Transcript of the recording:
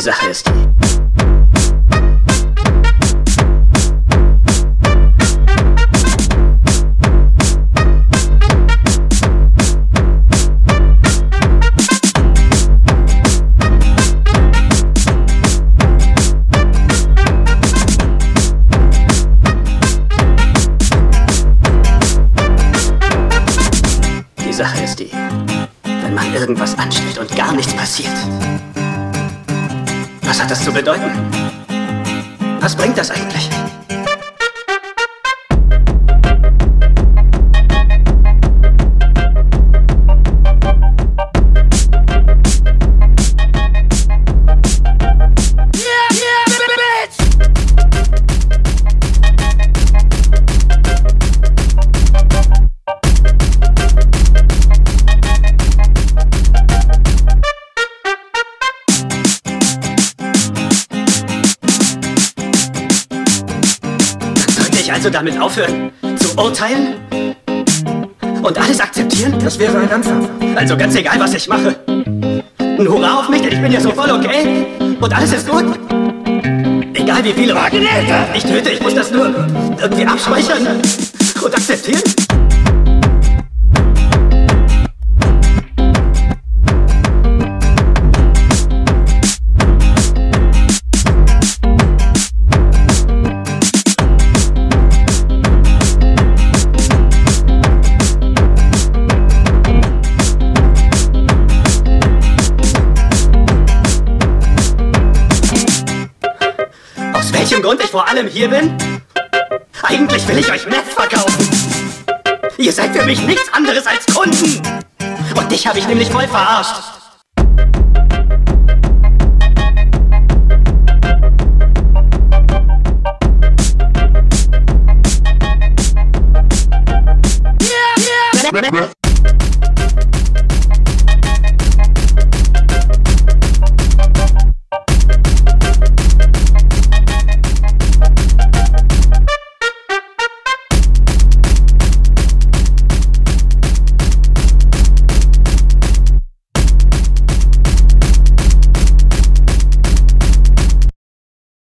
Sache ist die. Die Sache ist die, wenn man irgendwas anstellt und gar nichts passiert. Was hat das zu bedeuten? Was bringt das eigentlich? Also damit aufhören, zu urteilen? Und alles akzeptieren? Das wäre ein Anfang. Also ganz egal, was ich mache. Ein Hurra auf mich, denn ich bin ja so voll okay. Und alles ist gut. Egal wie viele Wagenäter ich töte, ich muss das nur irgendwie abspeichern und akzeptieren. Aus welchem Grund ich vor allem hier bin? Eigentlich will ich euch Meth verkaufen. Ihr seid für mich nichts anderes als Kunden. Und dich habe ich nämlich voll verarscht. Yeah, yeah.